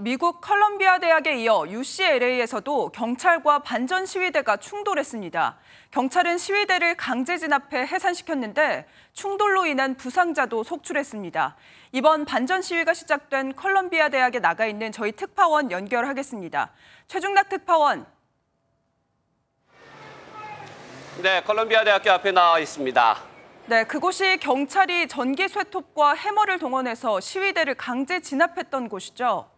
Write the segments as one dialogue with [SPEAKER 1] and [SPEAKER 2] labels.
[SPEAKER 1] 미국 컬럼비아 대학에 이어 UCLA에서도 경찰과 반전 시위대가 충돌했습니다. 경찰은 시위대를 강제 진압해 해산시켰는데 충돌로 인한 부상자도 속출했습니다. 이번 반전 시위가 시작된 컬럼비아 대학에 나가 있는 저희 특파원 연결하겠습니다. 최중락 특파원.
[SPEAKER 2] 네, 컬럼비아 대학교 앞에 나와 있습니다.
[SPEAKER 1] 네, 그곳이 경찰이 전기 쇠톱과 해머를 동원해서 시위대를 강제 진압했던 곳이죠.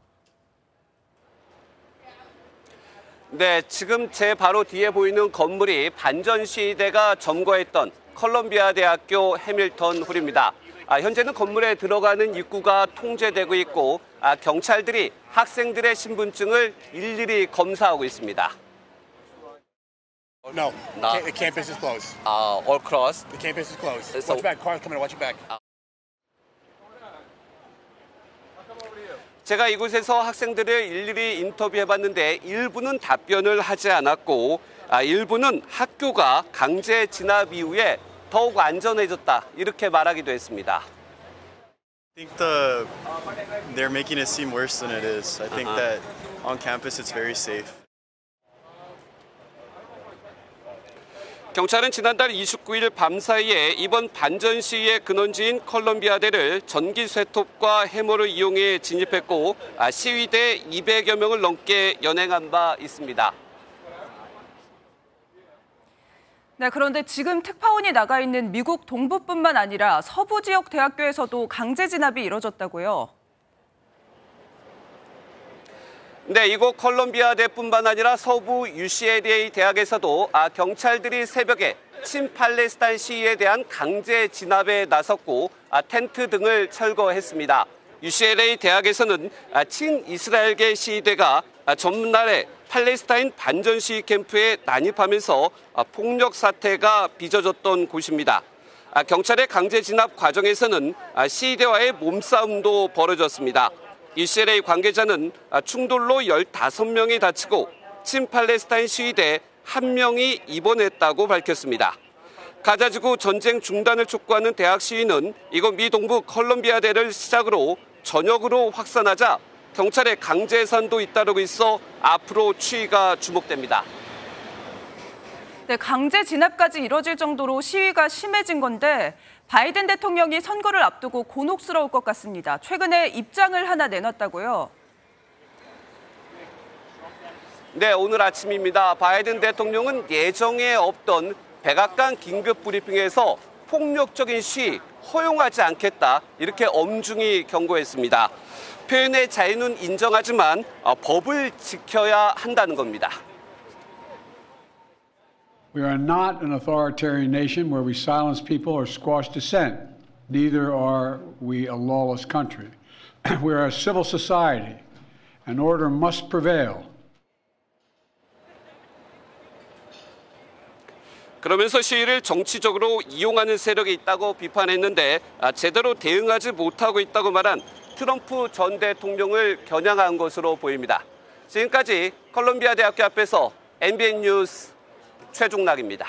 [SPEAKER 2] 네, 지금 제 바로 뒤에 보이는 건물이 반전 시위대가 점거했던 컬럼비아 대학교 해밀턴 홀입니다. 아, 현재는 건물에 들어가는 입구가 통제되고 있고 아, 경찰들이 학생들의 신분증을 일일이 검사하고 있습니다.
[SPEAKER 3] No, the campus is closed.
[SPEAKER 2] 아, all cross.
[SPEAKER 3] The campus is closed.
[SPEAKER 2] So-
[SPEAKER 3] watch your back. Car's coming. Watch your back.
[SPEAKER 2] 제가 이곳에서 학생들을 일일이 인터뷰해봤는데 일부는 답변을 하지 않았고 아, 일부는 학교가 강제 진압 이후에 더욱 안전해졌다 이렇게 말하기도 했습니다.
[SPEAKER 4] I think the they're making it seem worse than it is. I think
[SPEAKER 2] Uh-huh.
[SPEAKER 4] that on campus it's very safe.
[SPEAKER 2] 경찰은 지난달 29일 밤 사이에 이번 반전 시위의 근원지인 컬럼비아대를 전기 쇠톱과 해머를 이용해 진입했고 아, 시위대 200여 명을 넘게 연행한 바 있습니다.
[SPEAKER 1] 네, 그런데 지금 특파원이 나가 있는 미국 동부뿐만 아니라 서부 지역 대학교에서도 강제 진압이 이뤄졌다고요.
[SPEAKER 2] 네, 이곳 컬럼비아 대뿐만 아니라 서부 UCLA 대학에서도 아, 경찰들이 새벽에 친팔레스타인 시위에 대한 강제 진압에 나섰고 아, 텐트 등을 철거했습니다. UCLA 대학에서는 아, 친이스라엘계 시위대가 아, 전날에 팔레스타인 반전 시위 캠프에 난입하면서 아, 폭력 사태가 빚어졌던 곳입니다. 아, 경찰의 강제 진압 과정에서는 아, 시위대와의 몸싸움도 벌어졌습니다. UCLA 관계자는 아, 충돌로 15명이 다치고 친팔레스타인 시위대 1명이 입원했다고 밝혔습니다. 가자지구 전쟁 중단을 촉구하는 대학 시위는 이곳 미 동부 컬럼비아대를 시작으로 전역으로 확산하자 경찰의 강제 해산도 잇따르고 있어 앞으로 추이가 주목됩니다.
[SPEAKER 1] 네, 강제 진압까지 이뤄질 정도로 시위가 심해진 건데 바이든 대통령이 선거를 앞두고 곤혹스러울 것 같습니다. 최근에 입장을 하나 내놨다고요.
[SPEAKER 2] 네, 오늘 아침입니다. 바이든 대통령은 예정에 없던 백악관 긴급 브리핑에서 폭력적인 시위 허용하지 않겠다 이렇게 엄중히 경고했습니다. 표현의 자유는 인정하지만 어, 법을 지켜야 한다는 겁니다.
[SPEAKER 5] We are not an authoritarian nation where we silence people or squash dissent. Neither are we a lawless country. we are a civil society, and order must prevail.
[SPEAKER 2] 그러면서 시위를 정치적으로 이용하는 세력이 있다고 비판했는데 아, 제대로 대응하지 못하고 있다고 말한 트럼프 전 대통령을 겨냥한 것으로 보입니다. 지금까지 컬럼비아 대학교 앞에서 NBN 뉴스 최종락입니다.